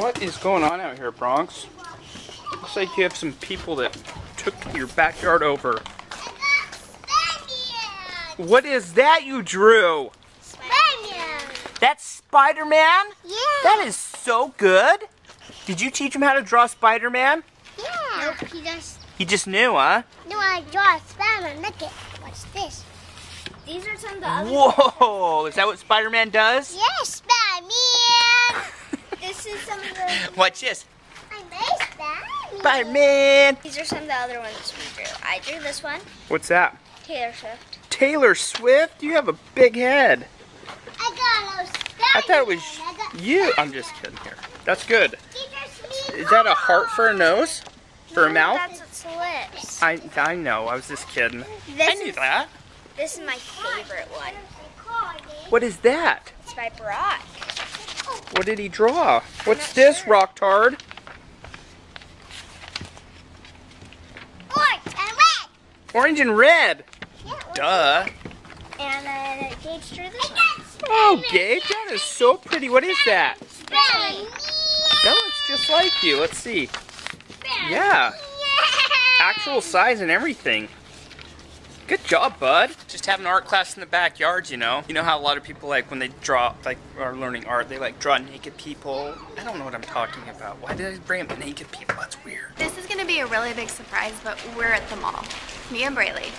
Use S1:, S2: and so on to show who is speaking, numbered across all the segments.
S1: What is going on out here, Bronx? Looks like you have some people that took your backyard over. What is that you drew?
S2: Spider-Man.
S1: That's Spider-Man?
S2: Yeah.
S1: That is so good. Did you teach him how to draw Spider-Man?
S2: Yeah. Nope, he just.
S1: He just knew, huh?
S2: No, I draw a Spider-Man. Look at, What's this? These are some of the other.
S1: Whoa! Is that what Spider-Man does?
S2: Yes, Spider-Man. this is some of the.
S1: Watch this.
S2: I made Spider-Man.
S1: Spider-Man!
S2: These are some of the other ones we drew. I drew this one.
S1: What's that?
S2: Taylor Swift.
S1: Taylor Swift? You have a big head.
S2: I got a Spider-Man.
S1: I thought it was you. I'm just kidding here. That's good.
S2: Teacher Smee-
S1: Is that a heart for a nose? For a mouth?
S2: That's its lips.
S1: I I know. I was just kidding.
S2: This
S1: I knew
S2: is,
S1: that.
S2: This is my favorite one.
S1: What is that?
S2: It's by Brock.
S1: What did he draw? What's this,
S2: sure.
S1: Rocktard?
S2: Orange and red.
S1: Orange and red.
S2: Yeah.
S1: Duh.
S2: And then Gage drew this.
S1: Oh, Gabe, that is so pretty. What is that?
S2: Spider-Man.
S1: That looks just like you. Let's see. Yeah. Actual size and everything. Good job, bud. Just having art class in the backyard, you know. You know how a lot of people like when they draw, like are learning art, they like draw naked people. I don't know what I'm talking about. Why did I bring up naked people? That's weird.
S3: This is gonna be a really big surprise, but we're at the mall. Me and Braylee.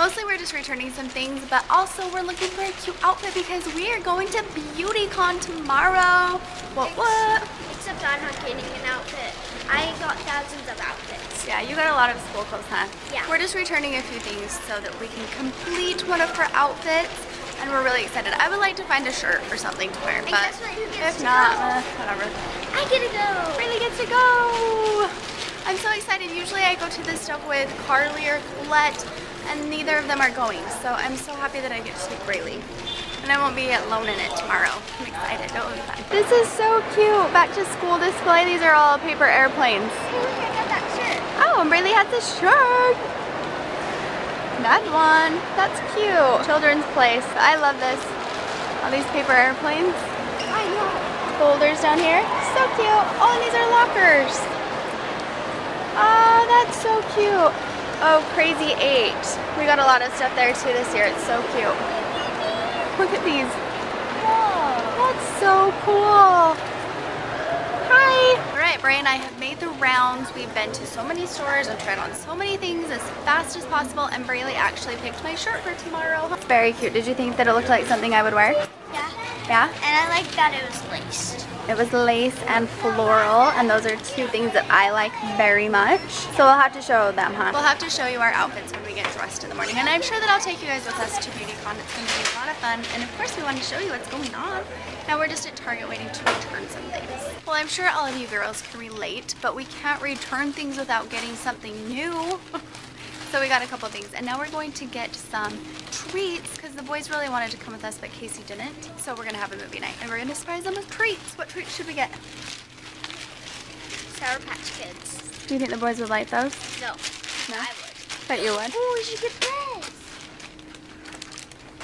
S3: Mostly we're just returning some things, but also we're looking for a cute outfit because we are going to BeautyCon tomorrow. What what?
S2: Except I'm not getting an outfit. I got thousands of outfits.
S3: Yeah, you got a lot of school clothes, huh?
S2: Yeah.
S3: We're just returning a few things so that we can complete one of her outfits, and we're really excited. I would like to find a shirt or something to wear, but
S2: guess what? Who gets
S3: if not, uh, whatever.
S2: I get to go.
S3: Really gets to go. I'm so excited. Usually I go to this stuff with Carly or Colette, and neither of them are going. So I'm so happy that I get to take Braylee. And I won't be alone in it tomorrow. I'm excited. That will be fun. This is so cute. Back to school display. These are all paper airplanes.
S2: Hey, look, I got that shirt.
S3: Oh, and Braylee has a shirt. That one. That's cute. Children's place. I love this. All these paper airplanes.
S2: I know.
S3: Folders down here. So cute. Oh, and these are lockers. Oh, that's so cute. Oh, Crazy 8. We got a lot of stuff there too this year. It's so cute. Look at these. That's so cool. Hi. All right, Bray and I have made the rounds. We've been to so many stores and tried on so many things as fast as possible. And Braylee actually picked my shirt for tomorrow. It's very cute. Did you think that it looked like something I would wear?
S2: Yeah.
S3: Yeah?
S2: And I like that it was laced.
S3: It was lace and floral, and those are two things that I like very much. So we'll have to show them, huh? We'll have to show you our outfits when we get dressed in the morning, and I'm sure that I'll take you guys with us to BeautyCon. It's going to be a lot of fun, and of course we want to show you what's going on. Now we're just at Target waiting to return some things. Well, I'm sure all of you girls can relate, but we can't return things without getting something new. So we got a couple things, and now we're going to get some treats because the boys really wanted to come with us, but Casey didn't. So we're gonna have a movie night, and we're gonna surprise them with treats. What treats should we get?
S2: Sour Patch Kids.
S3: Do you think the boys would like those?
S2: No.
S3: No?
S2: I would.
S3: Bet you would.
S2: Oh, we should get this.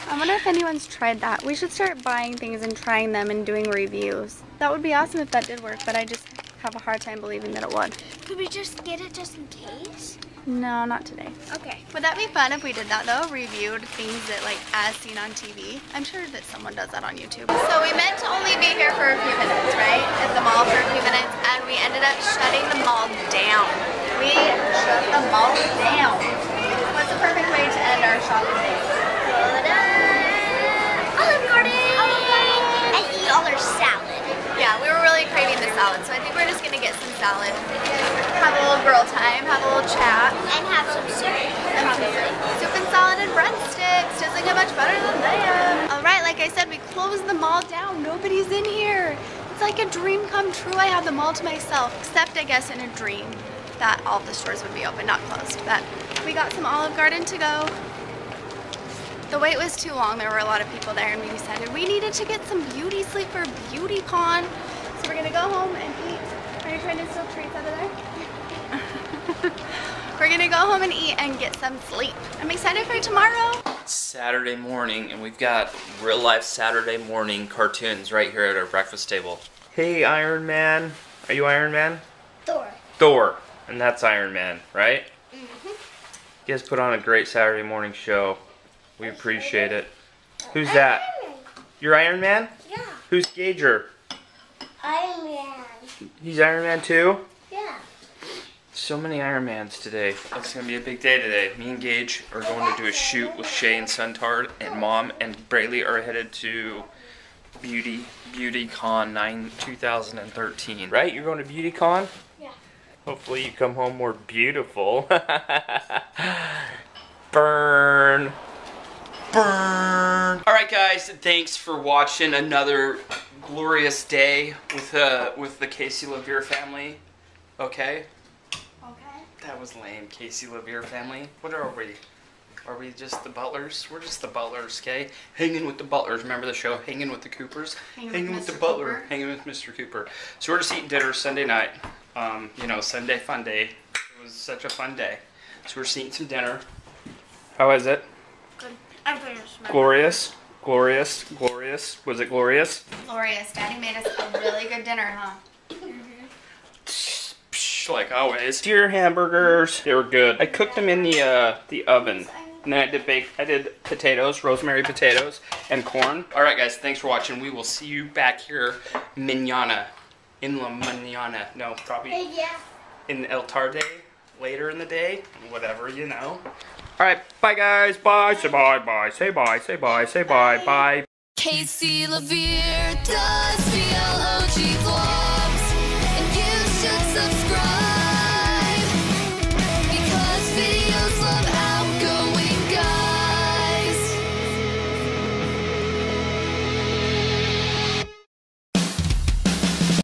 S3: I wonder if anyone's tried that. We should start buying things and trying them and doing reviews. That would be awesome if that did work, but I just have a hard time believing that it would.
S2: Could we just get it just in case?
S3: No, not today.
S2: Okay.
S3: Would that be fun if we did that though? Reviewed things that like as seen on TV? I'm sure that someone does that on YouTube. So we meant to only be here for a few minutes, right? At the mall for a few minutes and we ended up shutting the mall down. We shut the mall down. What's the perfect way to end our shopping day?
S2: Olive Garden. And eat all their salad.
S3: Yeah, we were really craving the salad, so I think we're just gonna get some salad. Have a little girl time, have a little chat.
S2: And have some soup.
S3: Soup and salad and breadsticks. Doesn't get much better than that. All right, like I said, we closed the mall down. Nobody's in here. It's like a dream come true. I have the mall to myself, except I guess in a dream that all the stores would be open, not closed. But we got some Olive Garden to go. The wait was too long. There were a lot of people there, and we decided we needed to get some beauty sleep for BeautyCon. So we're gonna go home and eat. Are you trying to steal treats out of there? We're gonna go home and eat and get some sleep. I'm excited for tomorrow.
S1: Saturday morning, and we've got real life Saturday morning cartoons right here at our breakfast table. Hey, Iron Man. Are you Iron Man?
S2: Thor.
S1: Thor. And that's Iron Man, right? Mm-hmm. You guys put on a great Saturday morning show. We appreciate it. Who's that? Iron You're Iron Man?
S2: Yeah.
S1: Who's Gager?
S2: Iron Man.
S1: He's Iron Man too?
S2: Yeah.
S1: So many Ironmans today. It's gonna be a big day today. Me and Gage are going to do a shoot with Shay and Sontard, and Mom and Braylee are headed to Beauty Beauty Con 9 2013. Right? You're going to Beauty Con?
S2: Yeah.
S1: Hopefully you come home more beautiful. Burn. Burn. All right, guys. Thanks for watching another glorious day with uh with the Casey LaVere family. Okay. That was lame, Casey LaVere family. What are we? Are we just the butlers? We're just the butlers, okay? Hanging with the butlers. Remember the show, Hanging with the Coopers?
S3: Hanging with
S1: the butler.
S3: Cooper.
S1: Hanging with Mr. Cooper. So we're just eating dinner Sunday night. Um, you know, Sunday fun day. It was such a fun day. So we're just eating some dinner. How is it?
S3: Good. I'm finished.
S1: Glorious. Glorious. Glorious. Was it glorious?
S3: Glorious. Daddy made us a really good dinner, huh?
S1: Psh, like always. Deer hamburgers. They were good. I cooked them in the uh, the oven. And then I did bake. I did potatoes, rosemary potatoes, and corn. All right, guys. Thanks for watching. We will see you back here, manana, in la manana. No, probably
S2: Yeah.
S1: in El Tarde later in the day. Whatever you know. All right. Bye, guys. Bye. Say bye. Bye. Say bye. Say bye. Say bye. Bye.
S4: Casey LaVere does